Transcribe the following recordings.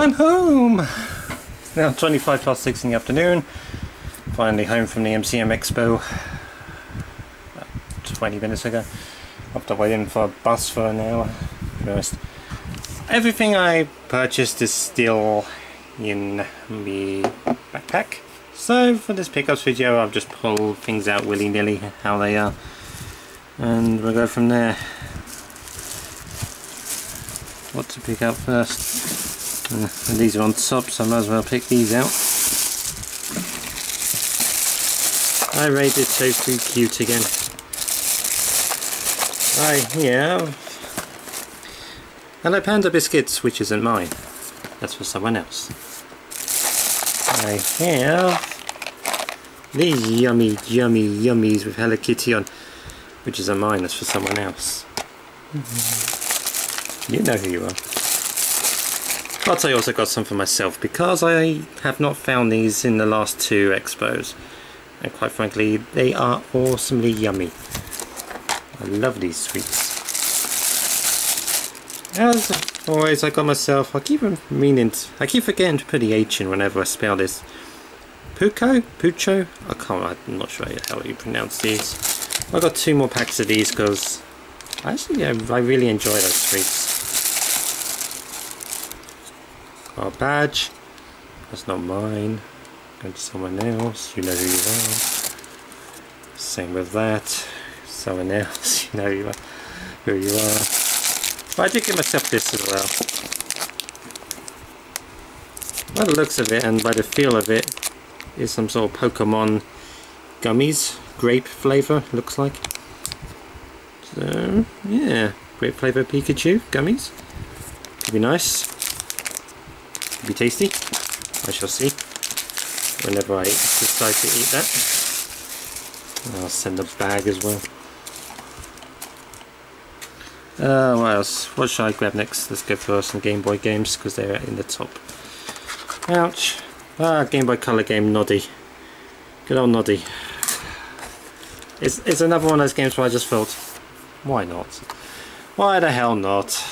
I'm home! Now 25 past 6 in the afternoon. Finally home from the MCM Expo. About 20 minutes ago. After waiting for a bus for an hour. To. Everything I purchased is still in the backpack. So for this pickups video I've just pulled things out willy-nilly how they are. And we'll go from there. What to pick up first? Uh, these are on top so I might as well pick these out. I rated Tofu Cute again. I have Hello Panda Biscuits, which isn't mine. That's for someone else. I have these yummy, yummy, yummies with Hello Kitty on, which isn't mine, that's for someone else. You know who you are. But I also got some for myself because I have not found these in the last two expos. And quite frankly, they are awesomely yummy. I love these sweets. As always, I got myself, I keep meaning, I keep forgetting to put the H in whenever I spell this. Puko? Pucho? I can't, I'm not sure how you pronounce these. I got two more packs of these because actually I really enjoy those sweets. A badge. That's not mine. Go to someone else. You know who you are. Same with that. Someone else. You know who you are. Who you are. But I did give myself this as well. By the looks of it and by the feel of it is some sort of Pokemon gummies, grape flavour looks like. So yeah, grape flavour Pikachu gummies. Could be nice. Could be tasty. I shall see. Whenever I decide to eat that. I'll send a bag as well. Uh, what else? What should I grab next? Let's go for some Game Boy games because they're in the top. Ouch. Ah, Game Boy Color game Noddy. Good old Noddy. It's, it's another one of those games where I just felt, why not? Why the hell not?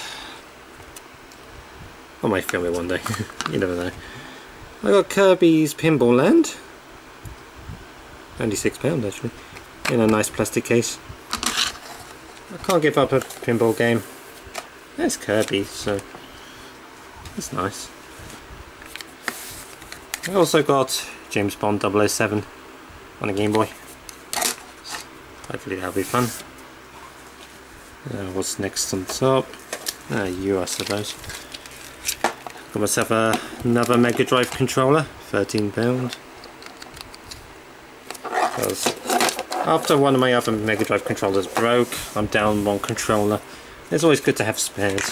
I might film it one day. you never know. I got Kirby's Pinball Land. Only £6 actually. In a nice plastic case. I can't give up a pinball game. There's Kirby, so that's nice. I also got James Bond 007 on a Game Boy. Hopefully that'll be fun. Uh, what's next on top? Ah, you I suppose. Got myself a, another Mega Drive controller, £13. Because after one of my other Mega Drive controllers broke, I'm down one controller. It's always good to have spares.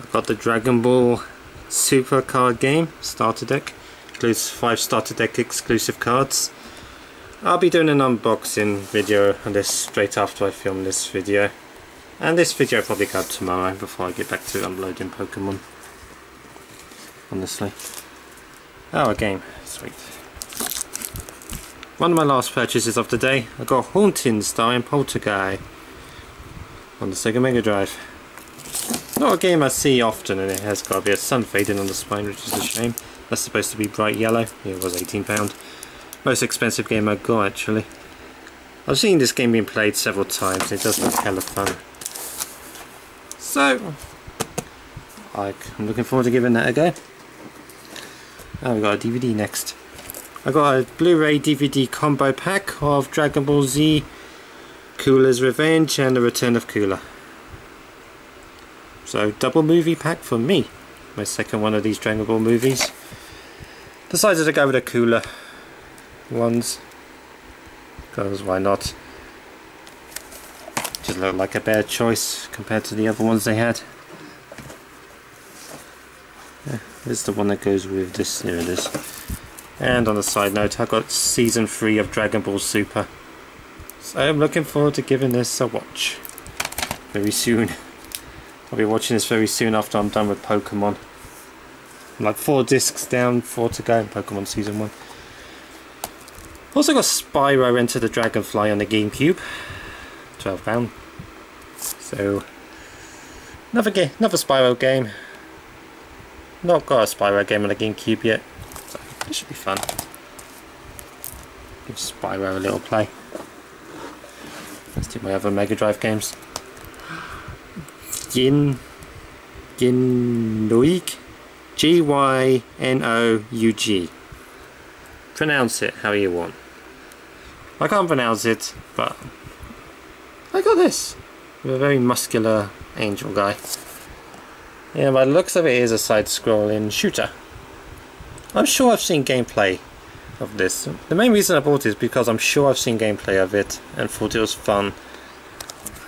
I've got the Dragon Ball Super card game, starter deck. Includes 5 starter deck exclusive cards. I'll be doing an unboxing video on this straight after I film this video. And this video will probably go up tomorrow before I get back to unloading Pokemon. Honestly. Oh, a game. Sweet. One of my last purchases of the day, I got Haunting starring Polterguy on the Sega Mega Drive. Not a game I see often and it has got a bit of sun fading on the spine which is a shame. That's supposed to be bright yellow. It was £18. Most expensive game I got actually. I've seen this game being played several times. It does look hella fun. So, I'm looking forward to giving that a go. Oh, we've got a DVD next. I got a Blu-ray DVD combo pack of Dragon Ball Z, Cooler's Revenge and The Return of Cooler. So double movie pack for me. My second one of these Dragon Ball movies. Decided to go with the Cooler ones. Because why not? Just look like a bad choice compared to the other ones they had. This is the one that goes with this, here it is. And on a side note, I've got season 3 of Dragon Ball Super. So I'm looking forward to giving this a watch. Very soon. I'll be watching this very soon after I'm done with Pokemon. I'm like 4 discs down, 4 to go in Pokemon Season 1. Also got Spyro Enter the Dragonfly on the GameCube. £12. So, Another game, another Spyro game. Not got a Spyro game on the GameCube yet. This should be fun. Give Spyro a little play. Let's do my other Mega Drive games. Gin Gynoug G Y N O U G. Pronounce it how you want. I can't pronounce it, but I got this. A very muscular angel guy. Yeah, by the looks of it is a side-scrolling shooter. I'm sure I've seen gameplay of this. The main reason I bought it is because I'm sure I've seen gameplay of it and thought it was fun.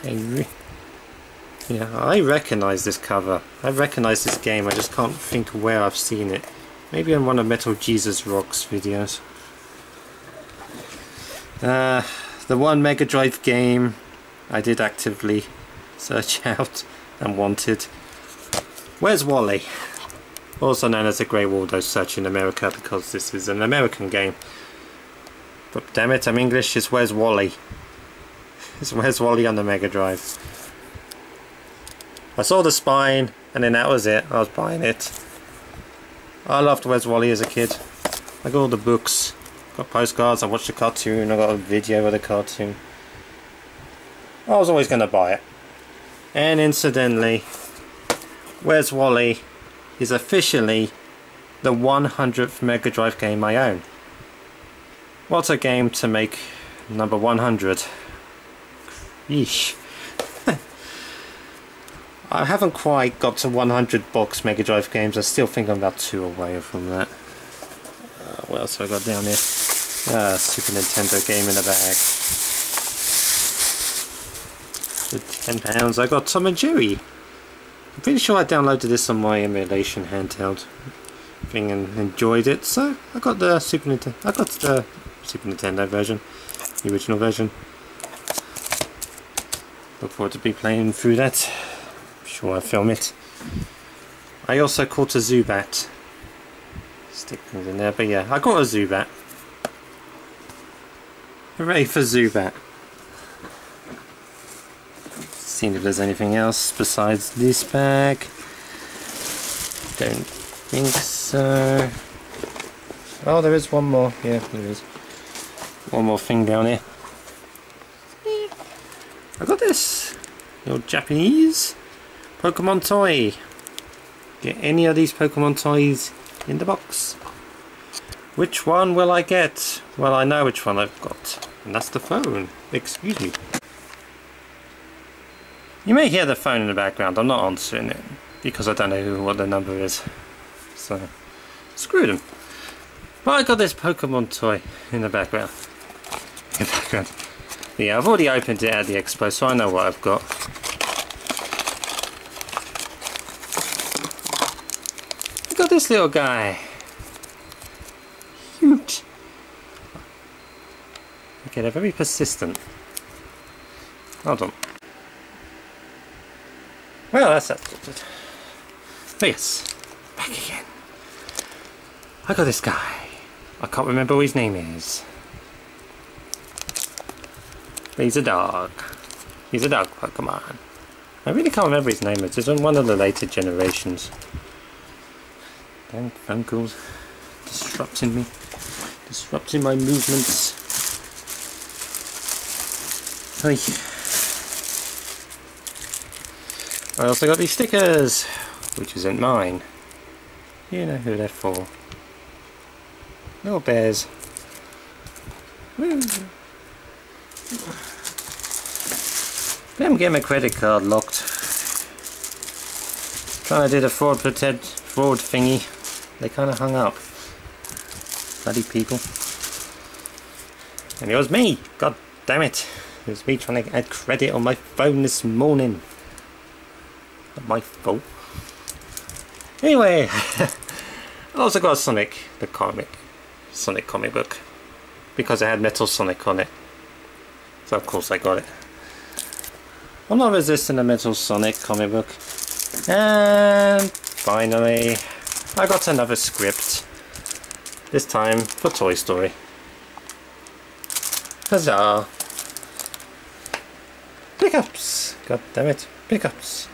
I yeah, I recognise this cover. I recognise this game, I just can't think where I've seen it. Maybe on one of Metal Jesus Rocks videos. Uh, the one Mega Drive game I did actively search out and wanted. Where's Wally? Also known as the Great Waldo Search in America because this is an American game. But damn it, I'm English, it's Where's Wally? It's Where's Wally on the Mega Drive. I saw the spine and then that was it. I was buying it. I loved Where's Wally as a kid. I got all the books, got postcards, I watched the cartoon, I got a video of the cartoon. I was always going to buy it. And incidentally, Where's Wally is officially the 100th Mega Drive game I own. What a game to make number 100. Yeesh. I haven't quite got to 100 box Mega Drive games. I still think I'm about two away from that. Uh, what else have I got down here? Uh, Super Nintendo game in the bag. For £10 I got Tom and Jerry. I'm pretty sure I downloaded this on my emulation handheld thing and enjoyed it. So I got the Super Nintendo. I got the Super Nintendo version, the original version. Look forward to be playing through that I'm sure I film it. I also caught a Zubat. Stick things in there, but yeah, I got a Zubat. Hooray for Zubat. Seeing if there's anything else besides this bag. Don't think so. Oh, there is one more. Yeah, there is. One more thing down here. I got this. Your Japanese Pokemon toy. Get any of these Pokemon toys in the box. Which one will I get? Well, I know which one I've got. And that's the phone. Excuse me. You may hear the phone in the background. I'm not answering it. Because I don't know who, what the number is. So, screw them. But I got this Pokemon toy in the background. In the background. Yeah, I've already opened it at the expo, so I know what I've got. I got this little guy? Cute. Okay, they're very persistent. Hold on. Well, that's that. But yes, back again. I got this guy. I can't remember what his name is. He's a dog. He's a dog Pokemon. I really can't remember his name. It's on one of the later generations. Dang phone calls. Disrupting me. Disrupting my movements. Hey. I also got these stickers, which isn't mine. You know who they're for. Little bears. Woo. Getting my credit card locked. Trying to do the fraud protect fraud thingy they kind of hung up. Bloody people. And it was me! God damn it! It was me trying to add credit on my phone this morning. My fault. Anyway, I also got Sonic, the comic. Sonic comic book. Because it had Metal Sonic on it. So of course I got it. I'm not resisting a Metal Sonic comic book. And finally, I got another script. This time for Toy Story. Huzzah! Pickups! God damn it, pickups!